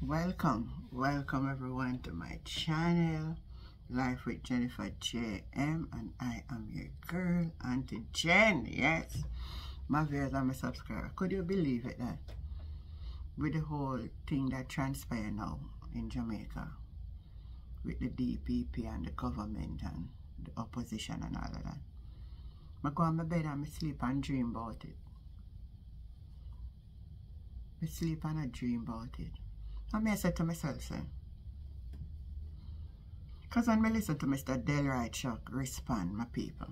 Welcome, welcome everyone to my channel, Life with Jennifer JM, and I am your girl, Auntie Jen. Yes, my viewers and my subscribers. Could you believe it that with the whole thing that transpired now in Jamaica, with the DPP and the government and the opposition and all of that, I go on my bed and I sleep and dream about it. I sleep and I dream about it. I said to myself, say, because when I listen to Mr. Delroy Chuck respond, my people,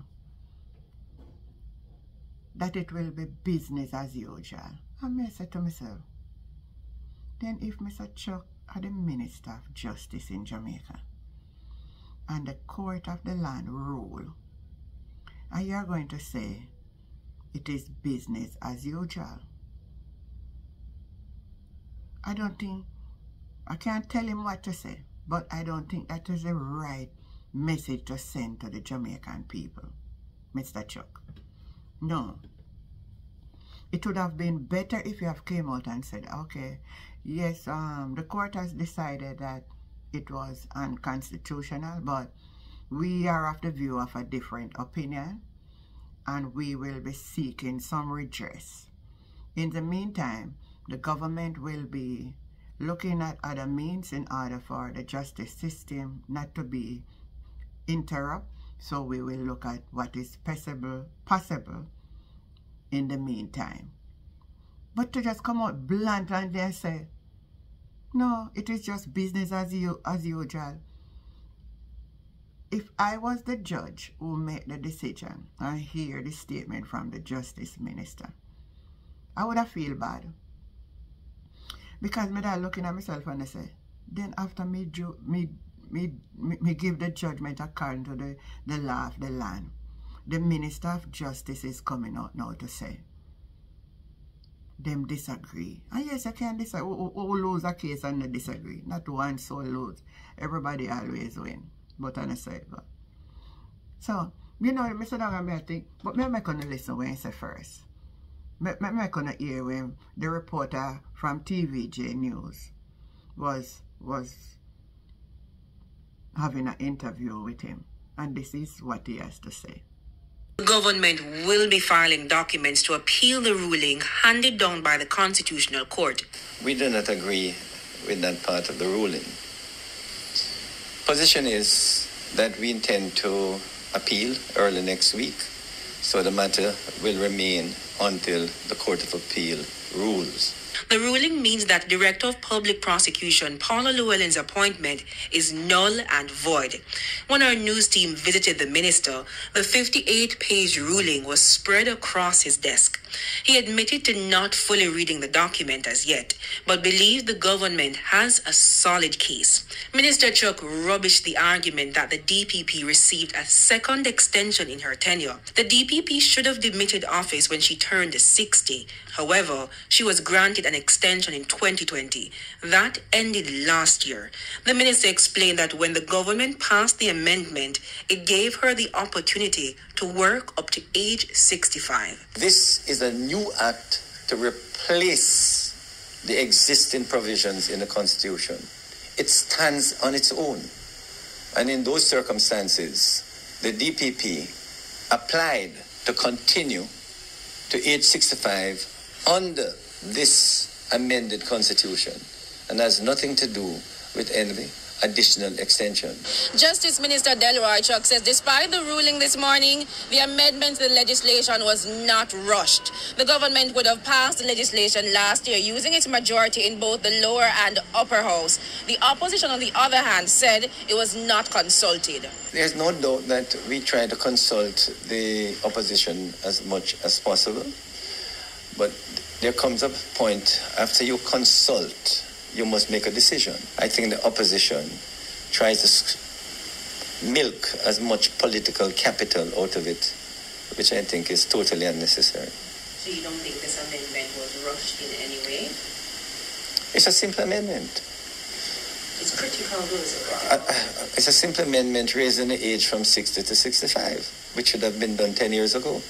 that it will be business as usual. I said to myself, then if Mr. Chuck are the Minister of Justice in Jamaica, and the court of the land rule, and you're going to say it is business as usual. I don't think I can't tell him what to say, but I don't think that is the right message to send to the Jamaican people, Mr. Chuck. No. It would have been better if you have came out and said, okay, yes, um, the court has decided that it was unconstitutional, but we are of the view of a different opinion, and we will be seeking some redress. In the meantime, the government will be looking at other means in order for the justice system not to be interrupt. So we will look at what is possible, possible in the meantime. But to just come out blunt and then say, no, it is just business as, you, as usual. If I was the judge who made the decision and hear the statement from the justice minister, I would have feel bad. Because me that looking at myself and I say, then after me, me, me, me, me give the judgment according to the, the law of the land, the Minister of Justice is coming out now to say, them disagree. And yes, I can disagree. Who, who, lose a case and they disagree? Not one soul lose. Everybody always win. But on side, but. So, you know, Mr. Dog, I think, but me, I'm going to listen when I say first. Me, me, me gonna hear when the reporter from TVJ News was was having an interview with him. And this is what he has to say. The government will be filing documents to appeal the ruling handed down by the Constitutional Court. We do not agree with that part of the ruling. Position is that we intend to appeal early next week, so the matter will remain until the Court of Appeal rules. The ruling means that Director of Public Prosecution Paula Llewellyn's appointment is null and void. When our news team visited the minister, the 58 page ruling was spread across his desk. He admitted to not fully reading the document as yet, but believes the government has a solid case. Minister Chuck rubbished the argument that the DPP received a second extension in her tenure. The DPP should have demitted office when she turned 60. However, she was granted an extension in 2020. That ended last year. The minister explained that when the government passed the amendment, it gave her the opportunity to work up to age 65. This is a new act to replace the existing provisions in the Constitution. It stands on its own. And in those circumstances, the DPP applied to continue to age 65 under this amended constitution and has nothing to do with any additional extension. Justice Minister Delroy Chuck says despite the ruling this morning, the amendment to the legislation was not rushed. The government would have passed the legislation last year using its majority in both the lower and upper house. The opposition, on the other hand, said it was not consulted. There's no doubt that we try to consult the opposition as much as possible. But there comes a point after you consult, you must make a decision. I think the opposition tries to milk as much political capital out of it, which I think is totally unnecessary. So you don't think this amendment was rushed in any way? It's a simple amendment. It's critical, though, uh, uh, It's a simple amendment raising the age from 60 to 65, which should have been done 10 years ago.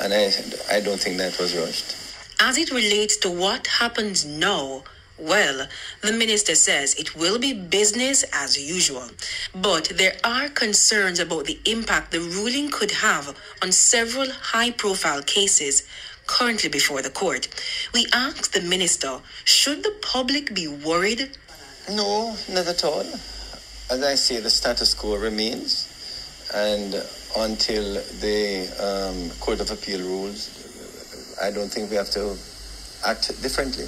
And I, I don't think that was rushed. As it relates to what happens now, Well, the minister says it will be business as usual, but there are concerns about the impact the ruling could have on several high profile cases currently before the court. We asked the minister, should the public be worried? No, not at all. As I say, the status quo remains, and until the um, Court of Appeal rules, I don't think we have to act differently.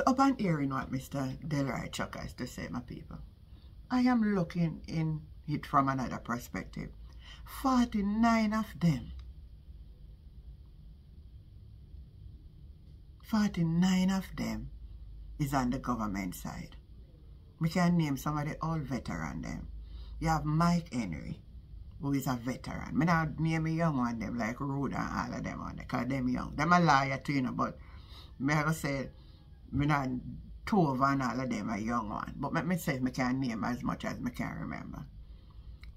So upon hearing what Mr. Delroy Chuck has to say, my people, I am looking in it from another perspective. 49 of them 49 of them is on the government side. We can name some of the old veteran them. You have Mike Henry, who is a veteran. Me not name a young one them like Ruda and all of them on because them young. Them a liar too, you know, but me have say me not two of and all of them are young one. But me, me say me can name as much as me can remember.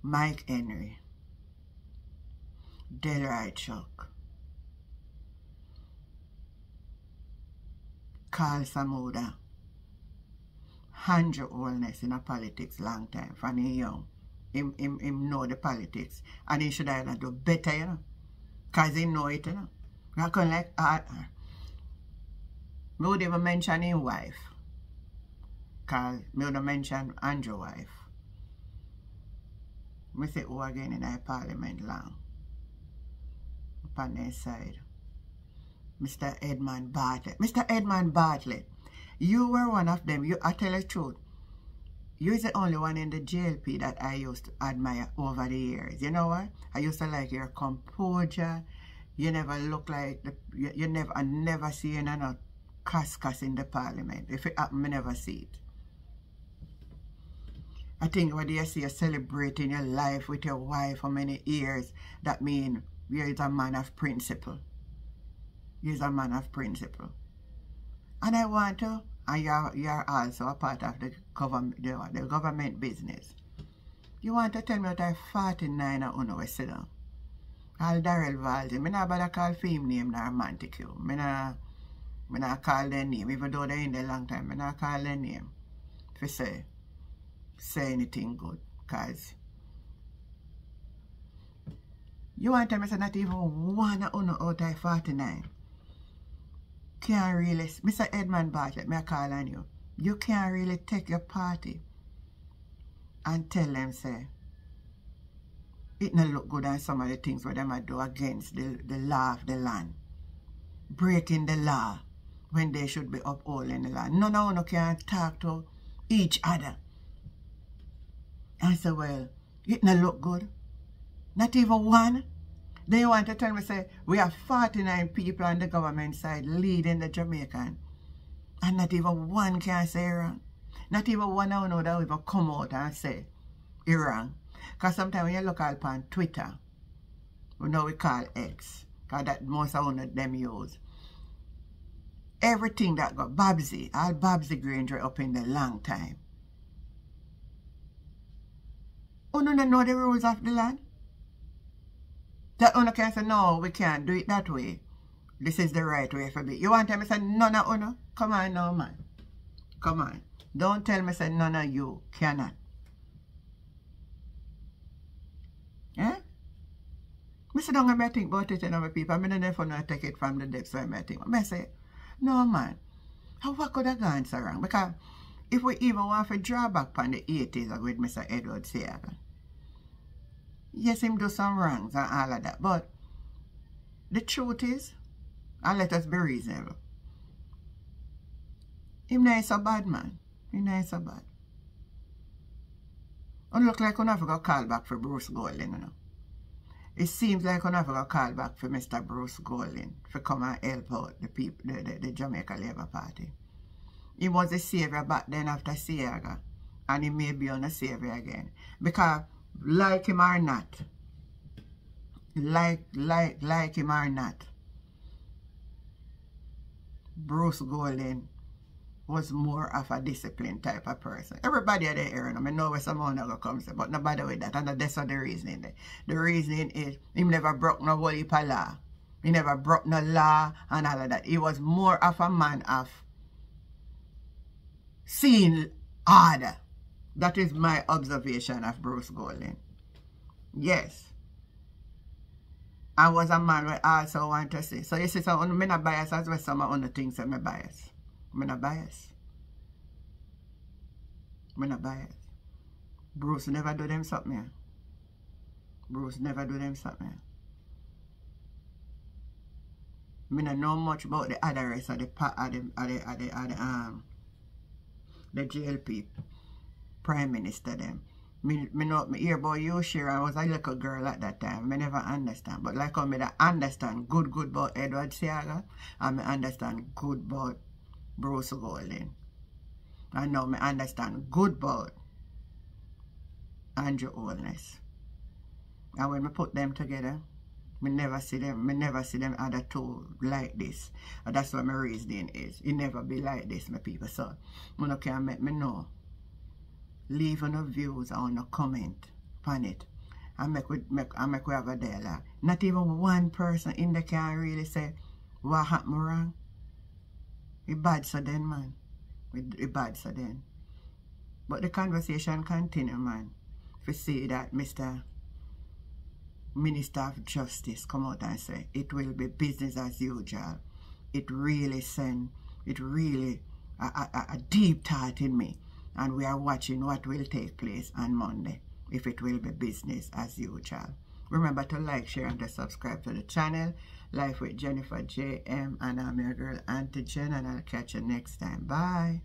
Mike Henry. Delroy Chuck. Carl Samuda. Andrew Holness in a politics long time from he young. Him, him, him know the politics. And he should have do better, you know. Because he know it, you know. I can like, uh, uh, me would even mention his wife. Because me would mention Andrew's wife. Me say who again in our parliament long. Upon their side. Mr. Edmund Bartlett. Mr. Edmund Bartlett, you were one of them. You, I tell the truth. You're the only one in the JLP that I used to admire over the years. You know what? I used to like your composure. You never look like, the, you, you never, I never see you know, cuss in the parliament. If it I never see it. I think when you see you celebrating your life with your wife for many years, that means you're a man of principle. He's a man of principle. And I want to, and you're, you're also a part of the government, the, the government business. You want to tell me that I'm 49 and we sit down. All Darrell Valdi. Me not bother call film name nor. Me not, me not call their name. Even though they're in there long time, me not call their name. If say, say anything good. Because you want to tell me not even one uno out of 49 can't really, Mr. Edmund Bartlett, I call on you, you can't really take your party and tell them, say, it not look good on some of the things what them are do against the, the law of the land. Breaking the law when they should be upholding the law. None of you can talk to each other. I say, well, it not look good. Not even one. They want to tell me, say, we have 49 people on the government side leading the Jamaican. And not even one can say wrong. Not even one I know that will come out and say it wrong. Because sometimes when you look up on Twitter, we know we call X, because that most of them use. Everything that got Babsy, all Babsy Grange up in the long time. You don't know the rules of the land? That owner can say, no, we can't do it that way. This is the right way for me. You want to say, none of you? Come on now, man. Come on. Don't tell me, say, none of you cannot. Eh? I down and I think about it, you people. I mean, know take it from the depths where I think. I say, no, man. How what could have gone so wrong? Because if we even want to draw back on the 80s with Mr. Edward Seaga, yes, him do some wrongs and all of that. But the truth is, and let us be reasonable, him not so bad, man. He not so bad. And look like we never got call back for Bruce Golding, you know. It seems like never got call back for Mr. Bruce Golding for come and help out the people, the, the, the Jamaica Labour Party. He was a savior back then after Sierra, And he may be on a savior again. Because like him or not, like, like, like him or not, Bruce Golding was more of a disciplined type of person. Everybody at the area, I know where someone going to come say, but nobody with that. And that's not the reasoning. The reasoning is he never broke no whole law. He never broke no law and all of that. He was more of a man of seen order. That is my observation of Bruce Golding. Yes. I was a man who also want to see. So you see, so I'm not biased as well some of the things I'm biased. I'm not biased. I'm not. Bruce never do them something. Bruce never do them something. I don't know much about the other rest of the, part of the, of the, of the, of the, um, the JLP prime minister them. Me, me know, me hear about you, Shearer. I was a little girl at that time. Me never understand. But like how me that understand good, good about Edward and me understand good about Bruce Golding. And now me understand good about Andrew Holness. And when we put them together, me never see them, me never see them other two like this. And that's what my reasoning is. It never be like this, my people. So, you can make me know. Leave on views or no comment on it. And make we, make, and make we have a dialogue. Not even one person in the can really say, what happened wrong? It bad so then, man. It, bad so then. But the conversation continue, man. If you see that Mr. Minister of Justice come out and say it will be business as usual. It really send, it really a, a, a deep thought in me. And we are watching what will take place on Monday, if it will be business as usual. Remember to like, share, and to subscribe to the channel. Life with Jennifer JM, and I'm your girl Auntie Jen, and I'll catch you next time. Bye.